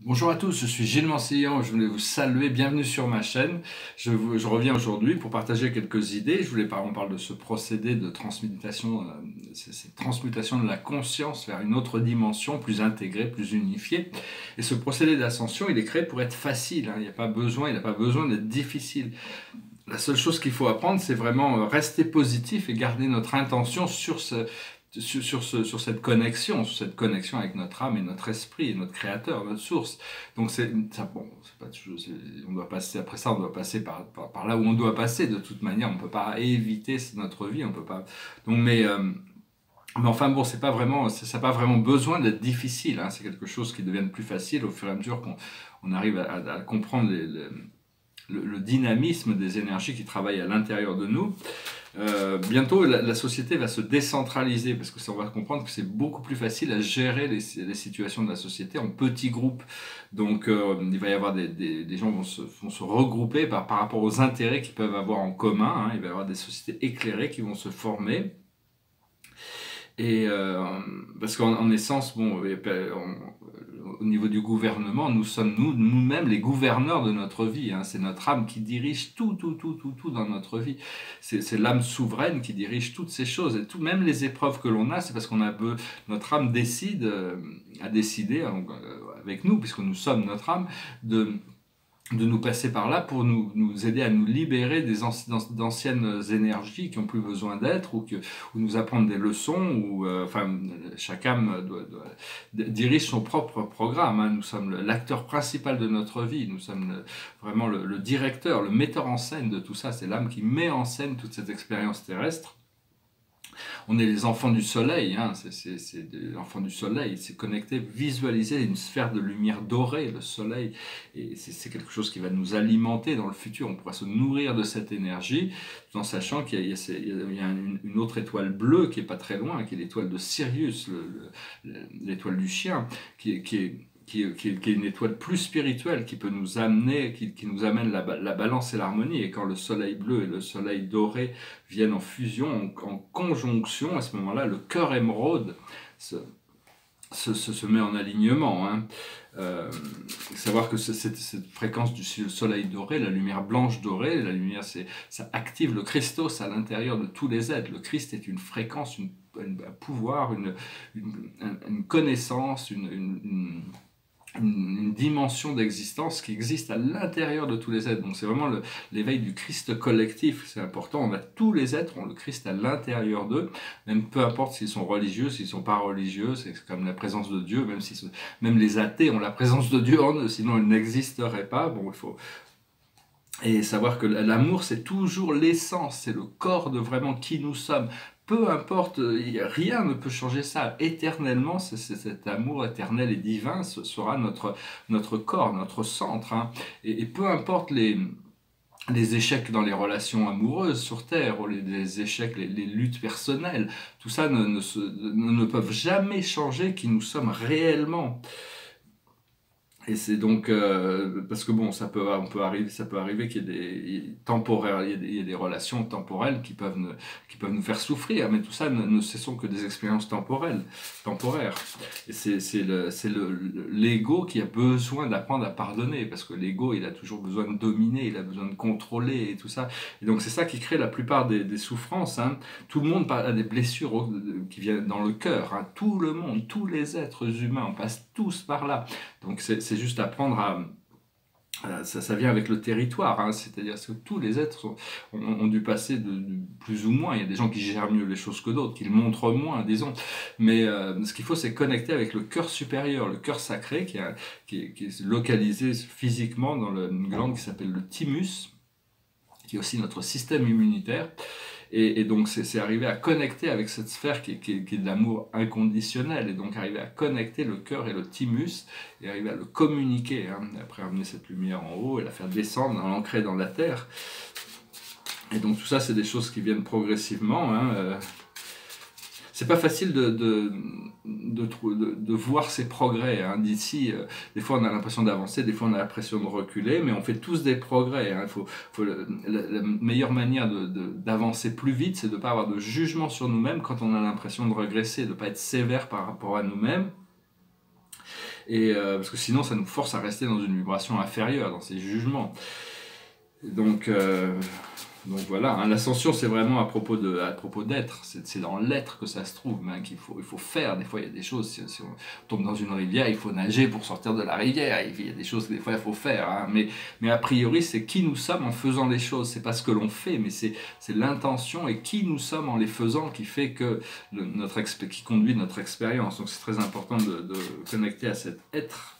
Bonjour à tous, je suis Gilles Mancillon, je voulais vous saluer, bienvenue sur ma chaîne. Je, reviens aujourd'hui pour partager quelques idées. Je voulais parler, on parle de ce procédé de transmutation, euh, cette transmutation de la conscience vers une autre dimension, plus intégrée, plus unifiée. Et ce procédé d'ascension, il est créé pour être facile. Hein. il n'y a pas besoin, il n'a pas besoin d'être difficile. La seule chose qu'il faut apprendre, c'est vraiment euh, rester positif et garder notre intention sur ce, sur, sur, cette connexion, sur cette connexion avec notre âme et notre esprit, et notre créateur, notre source. Donc c'est ça, bon, pas on doit passer après ça, on doit passer par, par, là où on doit passer. De toute manière, on peut pas éviter notre vie, on peut pas. Donc mais euh, mais enfin bon, c'est pas vraiment, ça n'a pas vraiment besoin d'être difficile. Hein. C'est quelque chose qui devient plus facile au fur et à mesure qu'on on arrive à, comprendre le, dynamisme des énergies qui travaillent à l'intérieur de nous. Euh, bientôt, la, société va se décentraliser parce que ça, on va comprendre que c'est beaucoup plus facile à gérer les, situations de la société en petits groupes. Donc, euh, il va y avoir des, des, gens vont se, vont se regrouper par, par rapport aux intérêts qu'ils peuvent avoir en commun. Hein. Il va y avoir des sociétés éclairées qui vont se former. Et euh, parce qu'en essence, bon, au niveau du gouvernement, nous sommes nous, nous-mêmes les gouverneurs de notre vie. Hein. C'est notre âme qui dirige tout, tout, tout, tout, tout dans notre vie. C'est l'âme souveraine qui dirige toutes ces choses. Et tout, même les épreuves que l'on a, c'est parce qu'on a notre âme décide, euh, a décidé euh, avec nous, puisque nous sommes notre âme, de de nous passer par là pour nous, nous aider à nous libérer des d'anciennes énergies qui ont plus besoin d'être ou, que, ou nous apprendre des leçons ou euh, enfin chaque âme doit, dirige son propre programme hein. nous sommes l'acteur principal de notre vie. Nous sommes vraiment le, le directeur le metteur en scène de tout ça. C'est l'âme qui met en scène toute cette expérience terrestre on est les enfants du soleil, hein, c'est l'enfant du soleil, c'est connecter, visualiser une sphère de lumière dorée, le soleil, et c'est quelque chose qui va nous alimenter dans le futur, on pourra se nourrir de cette énergie, tout en sachant qu'il y a, une, autre étoile bleue qui est pas très loin, qui est l'étoile de Sirius, l'étoile du chien, qui est qui, est une étoile plus spirituelle, qui peut nous amener, qui, nous amène la, balance et l'harmonie. Et quand le soleil bleu et le soleil doré viennent en fusion, en, conjonction, à ce moment-là, le cœur émeraude se, se, met en alignement. Hein. Euh, savoir que cette, fréquence du soleil doré, la lumière blanche dorée, la lumière, ça active le Christos à l'intérieur de tous les êtres. Le Christ est une fréquence, un pouvoir, une connaissance, une une, dimension d'existence qui existe à l'intérieur de tous les êtres. Donc c'est vraiment l'éveil du Christ collectif, c'est important. On a tous les êtres ont le Christ à l'intérieur d'eux, même peu importe s'ils sont religieux, s'ils sont pas religieux, c'est comme la présence de Dieu, même si même les athées ont la présence de Dieu en eux, sinon ils n'existeraient pas. Bon, il faut et savoir que l'amour, c'est toujours l'essence, c'est le corps de vraiment qui nous sommes peu importe, rien ne peut changer ça. Éternellement, cet amour éternel et divin ce sera notre, notre corps, notre centre. Hein. Et, peu importe les, les échecs dans les relations amoureuses sur Terre, ou les, échecs, les, luttes personnelles, tout ça ne, ne, ne peuvent jamais changer qui nous sommes réellement. Et c'est donc euh, parce que bon, ça peut, on peut arriver, ça peut arriver qu'il y ait des temporaires, il y, a des, relations temporelles qui peuvent, qui peuvent nous faire souffrir, mais tout ça ne, ne sont que des expériences temporelles, temporaires. Et c'est le c'est le l'ego qui a besoin d'apprendre à pardonner parce que l'ego il a toujours besoin de dominer, il a besoin de contrôler et tout ça. Et donc c'est ça qui crée la plupart des, des souffrances. Hein. Tout le monde a des blessures qui viennent dans le cœur. Hein. Tout le monde, tous les êtres humains, on passe tous par là. Donc c'est juste apprendre à, ça, ça, vient avec le territoire, hein. c'est-à-dire que tous les êtres ont, dû passer de, plus ou moins. Il y a des gens qui gèrent mieux les choses que d'autres, qui le montrent moins, disons. Mais euh, ce qu'il faut, c'est connecter avec le cœur supérieur, le cœur sacré, qui, qui, qui, est localisé physiquement dans le, une glande qui s'appelle le thymus, qui est aussi notre système immunitaire. Et, donc, c'est arriver à connecter avec cette sphère qui, est de l'amour inconditionnel, et donc arriver à connecter le cœur et le thymus, et arriver à le communiquer, hein, après amener cette lumière en haut et la faire descendre, l'ancrer dans la terre. Et donc, tout ça, c'est des choses qui viennent progressivement. Hein, euh, c'est pas facile de, de, de, de, voir ces progrès. Hein. D'ici, euh, des fois on a l'impression d'avancer, des fois on a l'impression de reculer, mais on fait tous des progrès. Hein. Faut, faut la, meilleure manière d'avancer plus vite, c'est de ne pas avoir de jugement sur nous-mêmes quand on a l'impression de regresser, de ne pas être sévère par rapport à nous-mêmes Et, euh, parce que sinon, ça nous force à rester dans une vibration inférieure, dans ces jugements. donc, euh, donc voilà, hein, l'ascension c'est vraiment à propos de, à propos d'être, c'est dans l'être que ça se trouve, hein, qu'il faut, il faut faire. Des fois il y a des choses, si, on tombe dans une rivière, il faut nager pour sortir de la rivière. Il y a des choses que des fois il faut faire, hein. mais, mais a priori c'est qui nous sommes en faisant les choses. C'est pas ce que l'on fait, mais c'est l'intention et qui nous sommes en les faisant qui fait que notre qui conduit notre expérience. Donc c'est très important de connecter à cet être.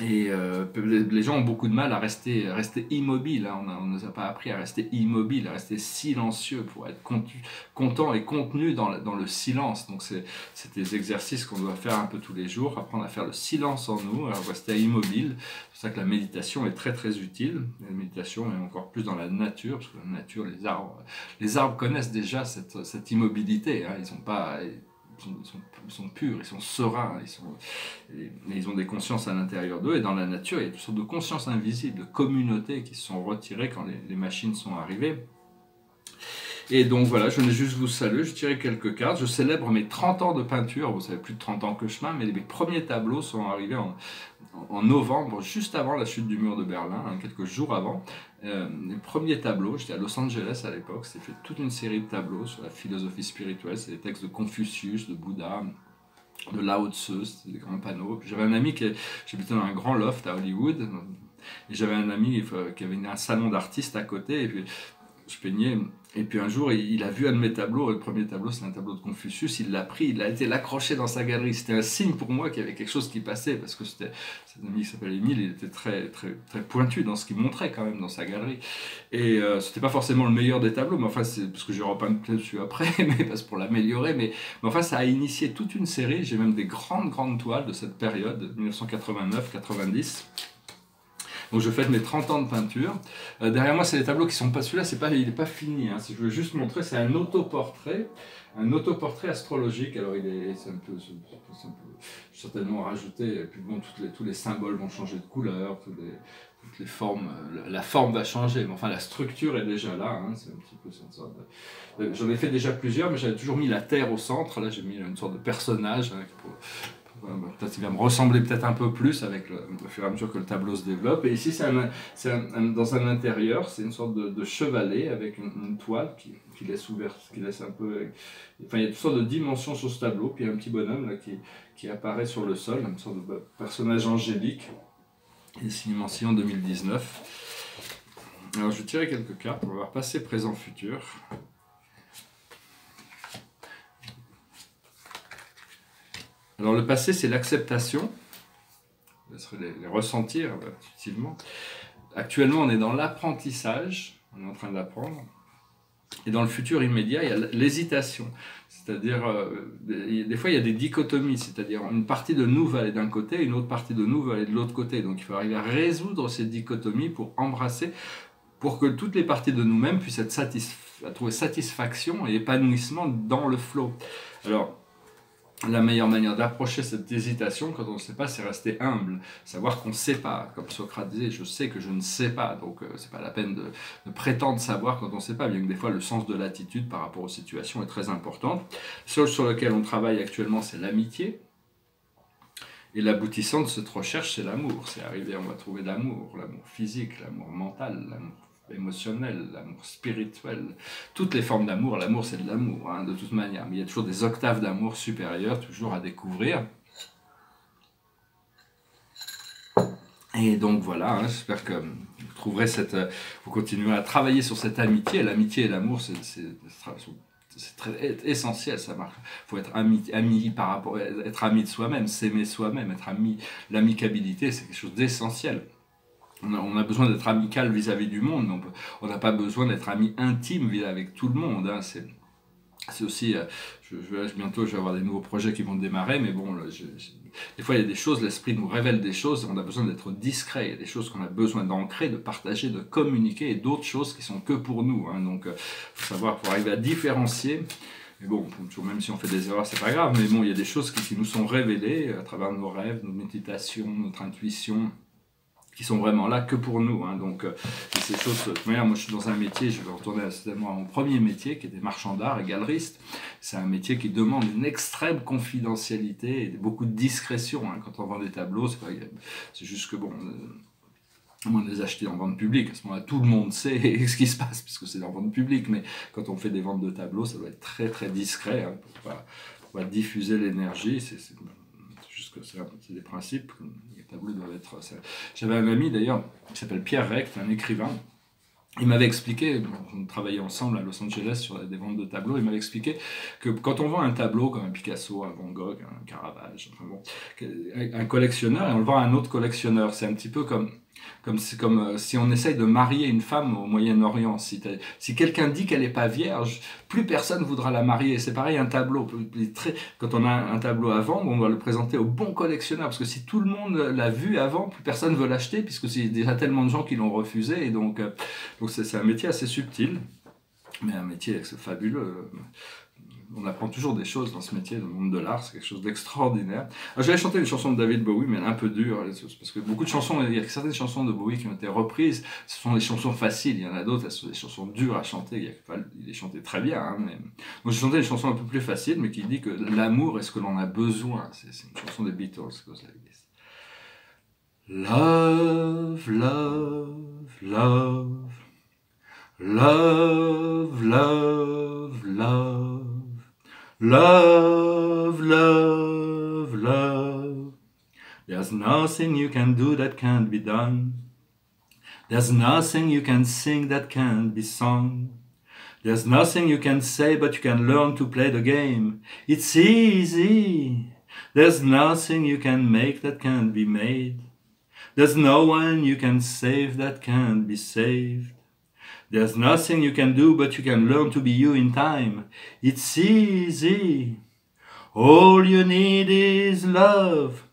Et euh, les gens ont beaucoup de mal à rester, rester immobiles. Hein. On ne nous a pas appris à rester immobile, à rester silencieux pour être content et contenu dans, dans le silence. Donc c'est des exercices qu'on doit faire un peu tous les jours, apprendre à faire le silence en nous, à rester immobile. C'est pour ça que la méditation est très très utile. La méditation est encore plus dans la nature, parce que la nature, les arbres, les arbres connaissent déjà cette, cette immobilité. Hein. Ils n'ont pas ils sont, purs, ils sont sereins, ils, sont, ils ont des consciences à l'intérieur d'eux. Et dans la nature, il y a toutes sortes de consciences invisibles, de communautés qui se sont retirées quand les, machines sont arrivées. Et donc voilà, je venais juste vous saluer, je tirais quelques cartes, je célèbre mes 30 ans de peinture, vous savez plus de 30 ans que chemin, mais mes premiers tableaux sont arrivés en, en novembre, juste avant la chute du mur de Berlin, hein, quelques jours avant. Euh, les premiers tableaux, j'étais à Los Angeles à l'époque, c'était fait toute une série de tableaux sur la philosophie spirituelle, c'est des textes de Confucius, de Bouddha, de Lao Tzu, c'était des grands panneaux. J'avais un ami qui j'habitais dans un grand loft à Hollywood, et j'avais un ami qui avait un salon d'artistes à côté, et puis je peignais et puis un jour, il a vu un de mes tableaux, le premier tableau, c'est un tableau de Confucius, il l'a pris, il a été l'accrocher dans sa galerie. C'était un signe pour moi qu'il y avait quelque chose qui passait, parce que c'était cet ami qui s'appelle Émile, il était très, très, très pointu dans ce qu'il montrait quand même dans sa galerie. Et euh, c'était pas forcément le meilleur des tableaux, mais enfin, c'est parce que j'ai repeint dessus après, mais parce pour l'améliorer, mais, mais enfin, ça a initié toute une série. J'ai même des grandes, grandes toiles de cette période, 1989-90 donc je fête mes 30 ans de peinture. Euh, derrière moi, c'est des tableaux qui sont pas. Celui-là, c'est pas, il n'est pas fini. Hein. Je veux juste montrer, c'est un autoportrait, un autoportrait astrologique. Alors il est, c'est un peu, certainement rajouté. Et puis bon, tous les symboles vont changer de couleur, toutes les, formes, la, forme va changer, mais enfin la structure est déjà là. Hein. c'est un petit peu cette sorte de... J'en ai fait déjà plusieurs, mais j'avais toujours mis la Terre au centre. Là, j'ai mis une sorte de personnage hein, peut-être qu'il va me ressembler peut-être un peu plus avec le, au fur et à mesure que le tableau se développe. Et ici, c'est dans un intérieur, c'est une sorte de, chevalet avec une, toile qui, laisse ouverte, qui laisse un peu. Enfin, il y a toutes sortes de dimensions sur ce tableau. Puis il y a un petit bonhomme là, qui, qui apparaît sur le sol, une sorte de personnage angélique. C'est en 2019. Alors je vais tirer quelques cartes, on va voir passé, présent, futur. Alors le passé, c'est l'acceptation, les, les ressentir effectivement. Actuellement, on est dans l'apprentissage, on est en train d'apprendre. Et dans le futur immédiat, il y a l'hésitation. C'est-à-dire, euh, des fois, il y a des dichotomies. C'est-à-dire, une partie de nous va aller d'un côté, une autre partie de nous va aller de l'autre côté. Donc, il faut arriver à résoudre ces dichotomies pour embrasser, pour que toutes les parties de nous-mêmes puissent trouver satisfaction et épanouissement dans le flot. Alors, la meilleure manière d'approcher cette hésitation quand on ne sait pas, c'est rester humble, savoir qu'on ne sait pas. Comme Socrate disait, je sais que je ne sais pas, donc euh, c'est pas la peine de, prétendre savoir quand on ne sait pas, bien que des fois le sens de l'attitude par rapport aux situations est très important. Le sur lequel on travaille actuellement, c'est l'amitié. Et l'aboutissant de cette recherche, c'est l'amour. C'est arriver, on va trouver l'amour, l'amour physique, l'amour mental, l'amour émotionnel, l'amour spirituel, toutes les formes d'amour. L'amour, c'est de l'amour, hein, de toute manière. Mais il y a toujours des octaves d'amour supérieures, toujours à découvrir. Et donc voilà, hein, j'espère que vous trouverez cette, vous continuerez à travailler sur cette amitié. L'amitié et l'amour, c'est très essentiel, ça marche. Faut être ami, ami par rapport, être ami de soi-même, s'aimer soi-même, être ami. L'amicabilité, c'est quelque chose d'essentiel. On a, besoin d'être amical vis-à-vis du monde, on n'a pas besoin d'être ami intime avec tout le monde. Hein. C'est, aussi, euh, je, je, bientôt je vais avoir des nouveaux projets qui vont démarrer, mais bon, des fois il y a des choses, l'esprit nous révèle des choses, on a besoin d'être discret, il y a des choses qu'on a besoin d'ancrer, de partager, de communiquer, et d'autres choses qui sont que pour nous. Hein. Donc, il euh, faut savoir, pour arriver à différencier, mais bon, même si on fait des erreurs, c'est pas grave, mais bon, il y a des choses qui nous sont révélées à travers nos rêves, nos méditations, notre intuition, qui sont vraiment là que pour nous. Hein. Donc, euh, ces choses, moi je suis dans un métier, je vais retourner à mon premier métier qui était marchand d'art et galeriste. C'est un métier qui demande une extrême confidentialité et beaucoup de discrétion. Hein. Quand on vend des tableaux, c'est juste que bon. Euh, on les acheter en vente publique. À ce moment-là, tout le monde sait ce qui se passe puisque c'est en vente publique. Mais quand on fait des ventes de tableaux, ça doit être très très discret hein, pour pas, pas diffuser l'énergie. C'est juste que c'est des principes tableau doit être. J'avais un ami d'ailleurs qui s'appelle Pierre Recht, un écrivain. Il m'avait expliqué, on travaillait ensemble à Los Angeles sur des ventes de tableaux, il m'avait expliqué que quand on vend un tableau comme un Picasso, un Van Gogh, un Caravage, un collectionneur et on le vend à un autre collectionneur, c'est un petit peu comme comme, comme euh, si on essaye de marier une femme au Moyen-Orient. Si, si quelqu'un dit qu'elle n'est pas vierge, plus personne voudra la marier. C'est pareil un tableau. Quand on a un tableau à vendre, on doit le présenter au bon collectionneur. Parce que si tout le monde l'a vu avant, plus personne veut l'acheter, puisque c'est déjà tellement de gens qui l'ont refusé. Et donc, euh, donc c'est un métier assez subtil, mais un métier fabuleux on apprend toujours des choses dans ce métier, dans le monde de l'art, c'est quelque chose d'extraordinaire. J'allais chanter une chanson de David Bowie, mais elle est un peu dure, parce que beaucoup de chansons, il y a certaines chansons de Bowie qui ont été reprises, ce sont des chansons faciles, il y en a d'autres, ce sont des chansons dures à chanter, il, est chanté très bien, hein, mais... Donc j'ai chanté une chanson un peu plus facile, mais qui dit que l'amour est ce que l'on a besoin, c'est une chanson des Beatles, Love, love, love, love, love, love. Love, love, love. There's nothing you can do that can't be done. There's nothing you can sing that can't be sung. There's nothing you can say, but you can learn to play the game. It's easy. There's nothing you can make that can't be made. There's no one you can save that can't be saved. There's nothing you can do, but you can learn to be you in time. It's easy. All you need is love.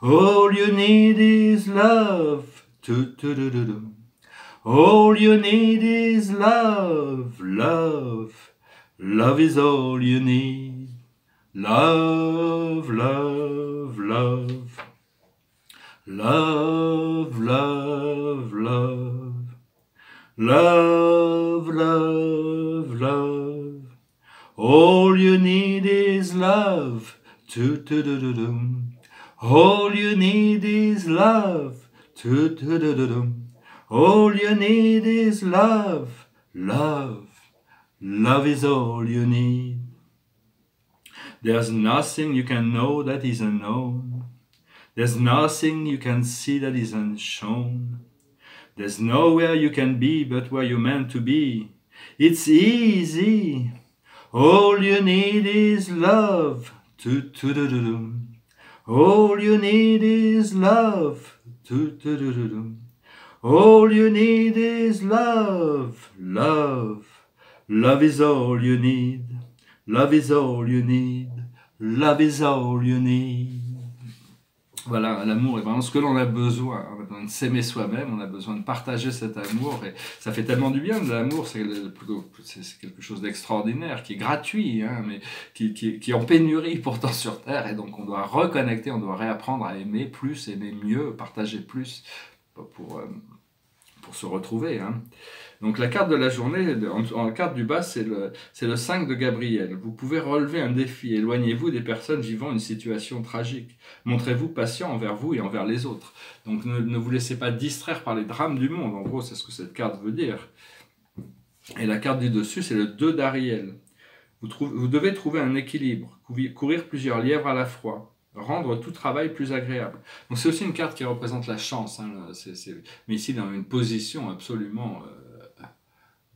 All you need is love. All you need is love. Love. Love is all you need. Love, love, love. Love, love, love. Love, love, love. All you need is love. Do, do, do, do. All you need is love. Do, do, do, do. All you need is love. Love. Love is all you need. There's nothing you can know that is unknown. There's nothing you can see that is unshown. There's nowhere you can be but where you're meant to be. It's easy. All you need is love. All you need is love. All you need is love. Love. Love is all you need. Love is all you need. Love is all you need. Voilà, l'amour est vraiment ce que l'on a besoin. On a besoin de s'aimer soi-même, on a besoin de partager cet amour. Et ça fait tellement du bien de l'amour, c'est quelque chose d'extraordinaire, qui est gratuit, hein, mais qui, qui, est en pénurie pourtant sur Terre. Et donc on doit reconnecter, on doit réapprendre à aimer plus, aimer mieux, partager plus pour, euh, pour se retrouver. Hein. Donc la carte de la journée, en, la carte du bas, c'est le, le 5 de Gabriel. Vous pouvez relever un défi, éloignez-vous des personnes vivant une situation tragique. Montrez-vous patient envers vous et envers les autres. Donc ne, vous laissez pas distraire par les drames du monde, en gros c'est ce que cette carte veut dire. Et la carte du dessus, c'est le 2 d'Ariel. Vous, vous devez trouver un équilibre, courir plusieurs lièvres à la fois rendre tout travail plus agréable. Donc c'est aussi une carte qui représente la chance, hein, mais ici dans une position absolument euh,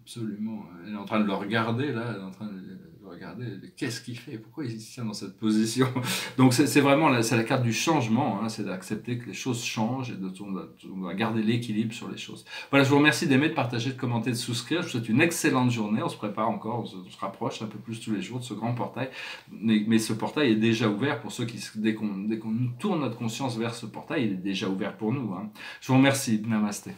Absolument. Elle est en train de le regarder, là, elle est en train de le regarder. Qu'est-ce qu'il fait? Pourquoi il se tient dans cette position? Donc, c'est vraiment la, la carte du changement, hein, c'est d'accepter que les choses changent et de, on, garder l'équilibre sur les choses. Voilà, je vous remercie d'aimer, de partager, de commenter, de souscrire. Je vous souhaite une excellente journée. On se prépare encore, on se, rapproche un peu plus tous les jours de ce grand portail. Mais, mais ce portail est déjà ouvert pour ceux qui, dès qu'on tourne notre conscience vers ce portail, il est déjà ouvert pour nous. Hein. Je vous remercie. Namasté.